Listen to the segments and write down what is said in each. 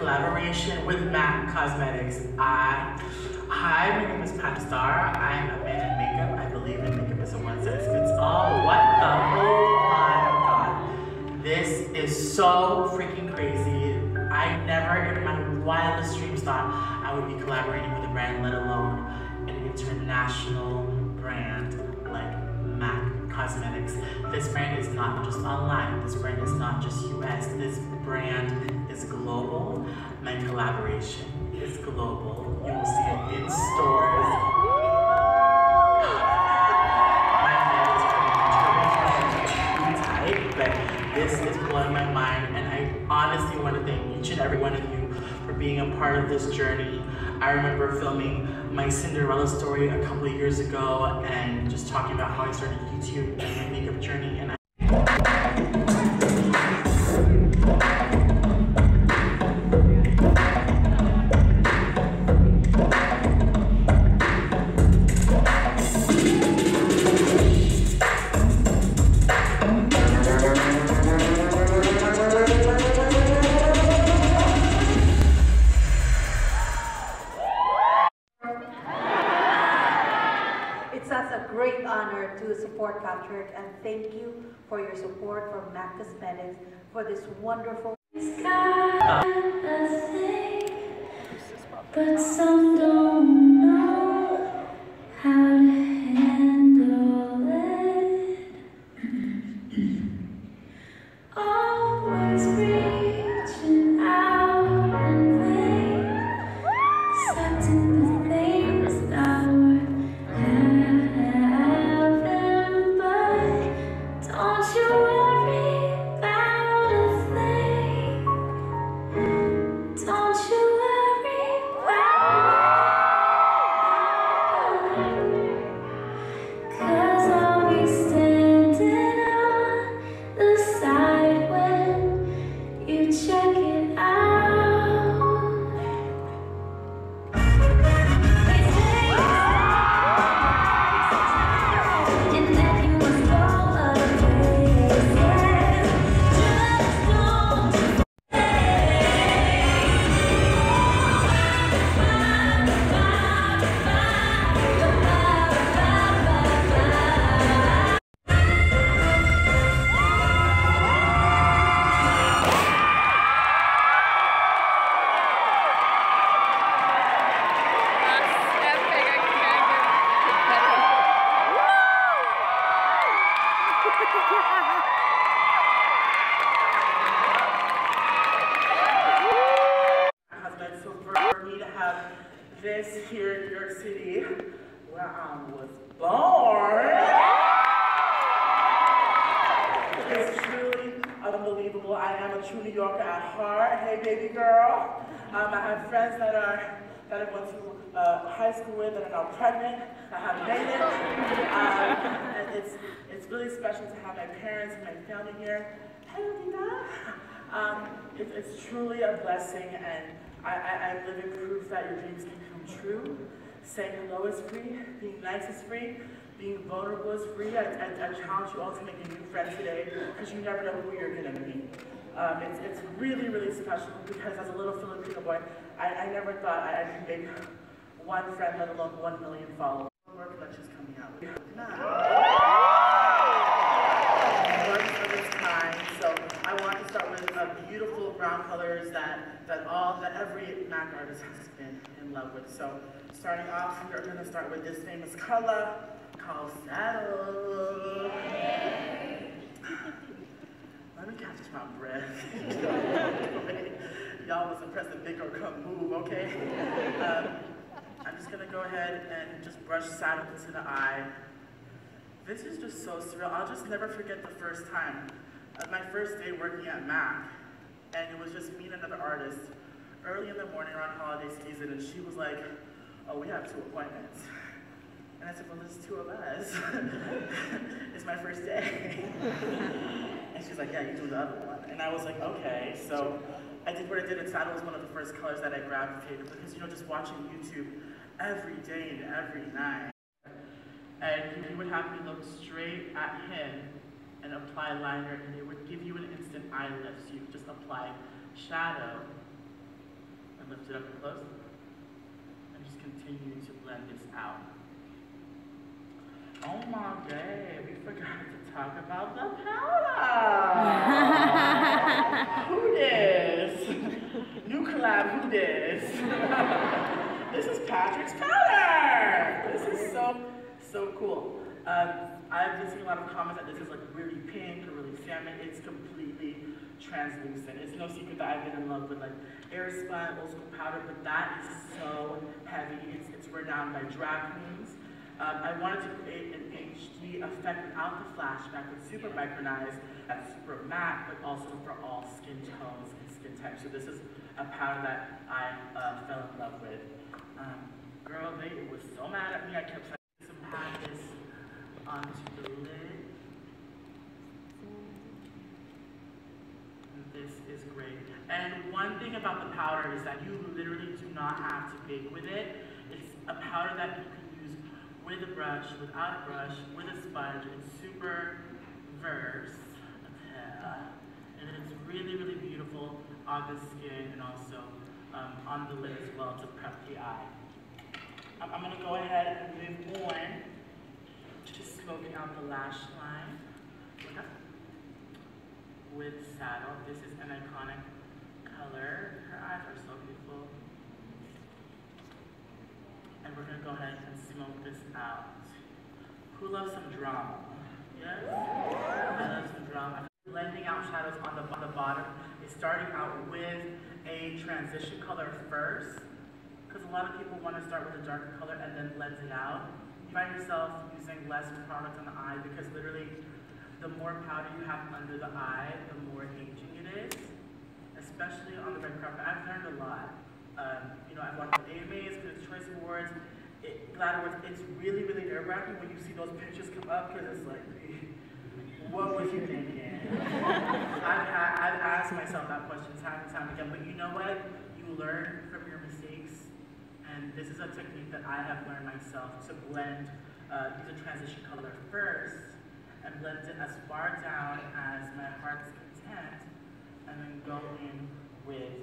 collaboration with MAC Cosmetics. I, hi, my name is Pat Starrr. I am a man in makeup. I believe in makeup as a one size fits all. What the oh my god. This is so freaking crazy. I never in my wildest dreams thought I would be collaborating with a brand, let alone an international Cosmetics. This brand is not just online. This brand is not just US. This brand is global. My collaboration is global. You will see it in stores. This is blowing my mind, and I honestly want to thank each and every one of you being a part of this journey. I remember filming my Cinderella story a couple of years ago and just talking about how I started YouTube and my makeup journey. And for your support from MAC Cosmetics for this wonderful But some don't know how have this here in New York City, where I was born, It's truly unbelievable. I am a true New Yorker at heart. Hey, baby girl. Um, I have friends that are that I went to uh, high school with that are now pregnant. I have made it. Um, and it's it's really special to have my parents and my family here. Hey, Lina. Um, it, it's truly a blessing, and I, I, I'm living proof that your dreams can come true. Saying hello is free, being nice is free, being vulnerable is free. I, I, I challenge you all to make a new friend today, because you never know who you're going to meet. Um, it's, it's really, really special because as a little Filipino boy, I, I never thought I, I could make one friend, let alone one million followers. More collections coming out. Works of its kind. So I want to start with uh, beautiful brown colors that, that all that every MAC artist has been in love with. So starting off, we're going to start with this famous color called Saddle. Let me catch my breath. Y'all was impressed that Big Girl come move, okay? Um, I'm just gonna go ahead and just brush saddle into the eye. This is just so surreal. I'll just never forget the first time uh, my first day working at Mac, and it was just me and another artist early in the morning around holiday season, and she was like, "Oh, we have two appointments." And I said, "Well, there's two of us. it's my first day." and she's like, "Yeah, you do the other one." And I was like, "Okay." So I did what I did, and saddle was one of the first colors that I gravitated because you know, just watching YouTube every day and every night. And he would have me look straight at him and apply liner, and it would give you an instant eye lift. So you could just apply shadow and lift it up and close, and just continue to blend this out. Oh my god, we forgot to talk about the powder. who this? New collab, who this? this is Patrick's powder. This is so, so cool. Um, I've been seeing a lot of comments that this is like really pink or really salmon. It's completely translucent. It's no secret that I've been in love with like Airspun, old school powder, but that is so heavy. It's, it's renowned by drag queens. Um, I wanted to create an HD effect without the flashback with super micronized and super matte, but also for all skin tones and skin types. So this is a powder that I uh, fell in love with. Um, girl, they was so mad at me. I kept saying some this And This is great. And one thing about the powder is that you literally do not have to bake with it. It's a powder that you can use with a brush, without a brush, with a sponge. It's super verse. And it's really, really beautiful on the skin and also um, on the lid as well to prep the eye. I'm, gonna go ahead and move on just smoking out the lash line. With Saddle. This is an iconic color. Her eyes are so beautiful. And we're gonna go ahead and smoke this out. Who loves some drama? Yes? I love some drama. Blending out shadows on the, on the bottom is starting out with a transition color first, because a lot of people want to start with a darker color and then blend it out. You find yourself using less product on the eye because literally the more powder you have under the eye, the more aging it is, especially on the red carpet. I've learned a lot. Um, you know, I've watched the AMAs, Critics' Choice Awards, it, GLAAD Awards. It's really, really nerve-wracking when you see those pictures come up because it's like, what was you thinking? I've, I've asked myself that question time and time again, but you know what? You learn from your mistakes, and this is a technique that I have learned myself to blend, uh, use a transition color first, and blend it as far down as my heart's content, and then go in with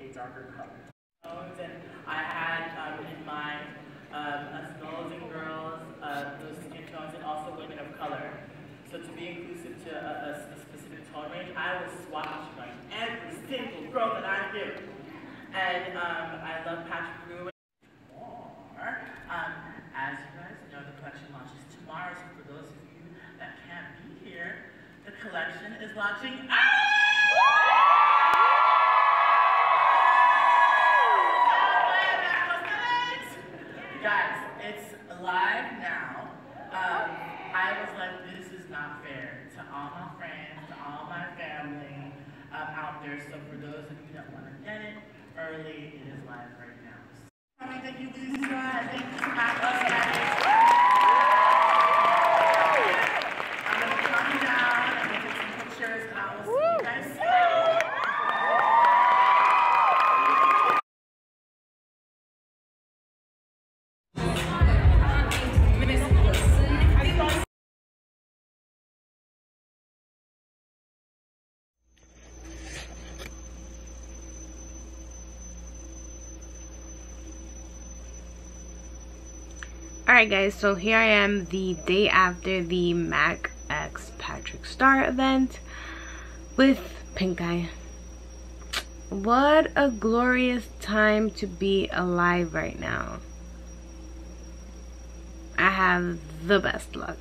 a darker color. And I had um, in mind um, us and Girls, uh, those skin tones, and also women of color. So to be inclusive to a, a, specific tone range, I was swatching on every single girl that I knew. And um, I love Patrick Brewer. Or, um, as you guys know, the collection tomorrow. So for those of you that can't be here, the collection is launching. Guys, it's live now. Um, I was like, this is not fair to all my friends, to all my family um, out there. So for those of you that want to get it early, it is live right now. Mommy, Thank you, Lisa. Thank you, Matt. Us, Alright guys, so here I am the day after the MAC X Patrick Starrr event with Pink Eye. What a glorious time to be alive right now. I have the best luck.